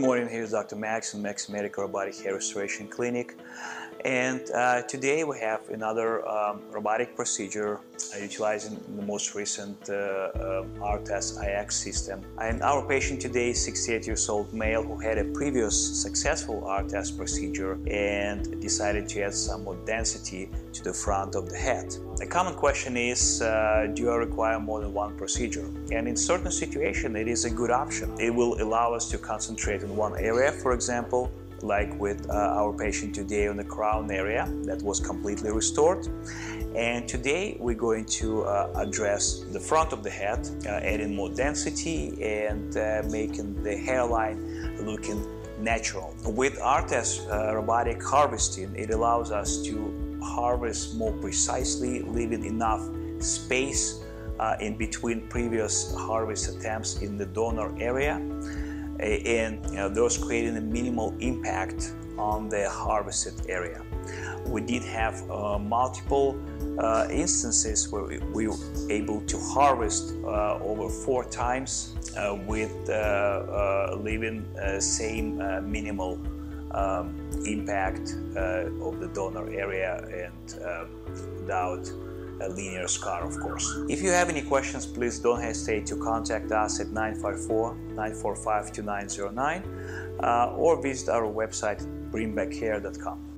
morning, here's Dr. Max from Max Medical Robotic Hair Restoration Clinic. And uh, today we have another um, robotic procedure uh, utilizing the most recent uh, uh ARTAS IX system. And our patient today is 68 years old male who had a previous successful ARTAS procedure and decided to add some more density to the front of the head. A common question is, uh, do I require more than one procedure? And in certain situations, it is a good option. It will allow us to concentrate on one area, for example, like with uh, our patient today on the crown area that was completely restored. And today we're going to uh, address the front of the head, uh, adding more density and uh, making the hairline looking natural. With ARTAS uh, robotic harvesting, it allows us to harvest more precisely, leaving enough space uh, in between previous harvest attempts in the donor area and you know, those creating a minimal impact on the harvested area. We did have uh, multiple uh, instances where we, we, were able to harvest uh, over four times uh, with uh, uh, leaving same minimal um, impact of the donor area and without a linear scar, of course. If you have any questions, please don't hesitate to contact us at 954-945-2909 uh, or visit our website bringbackhair.com.